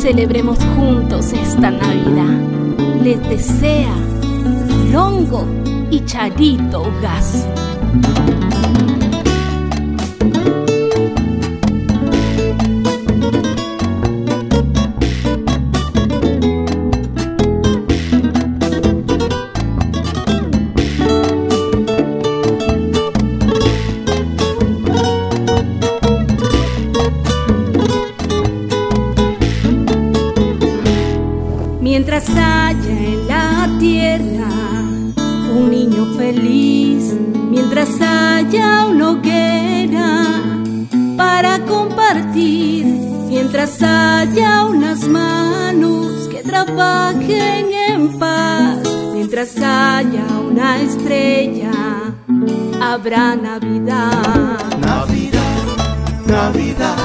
Celebremos juntos esta Navidad. Les desea Longo y Charito Gas. Haya en la tierra un niño feliz, mientras haya una hoguera para compartir, mientras haya unas manos que trabajen en paz, mientras haya una estrella, habrá Navidad. Navidad, Navidad,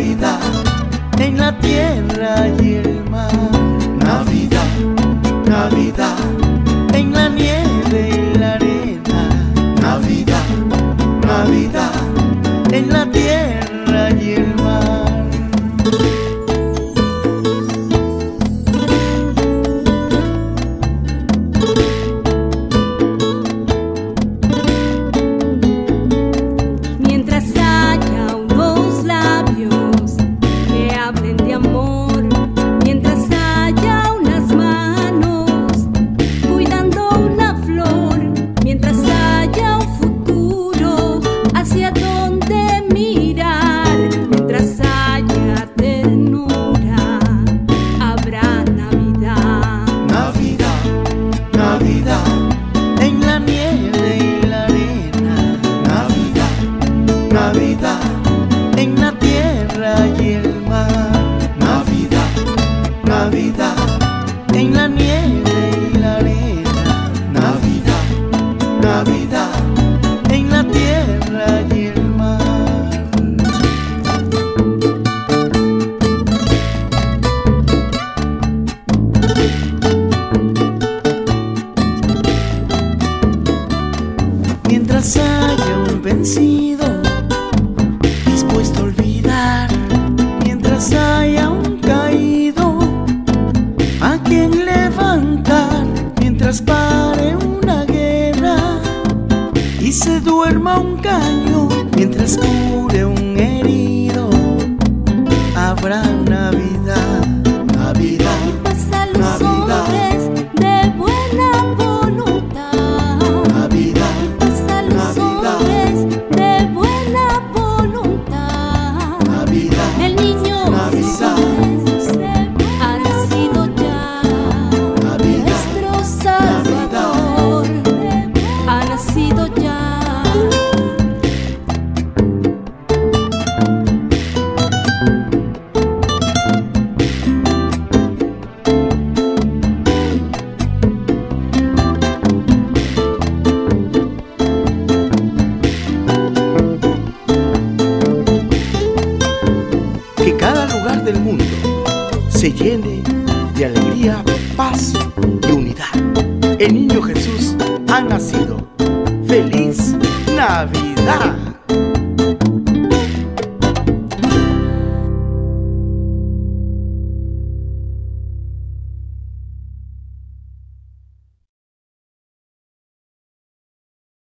Navidad, en la tierra y el mar. Navidad, Navidad, Navidad, en la tierra y el mar. Mientras haya un vencido y se duerma un caño, mientras cure un herido, habrá se llene de alegría, paz y unidad. El niño Jesús ha nacido. ¡Feliz Navidad!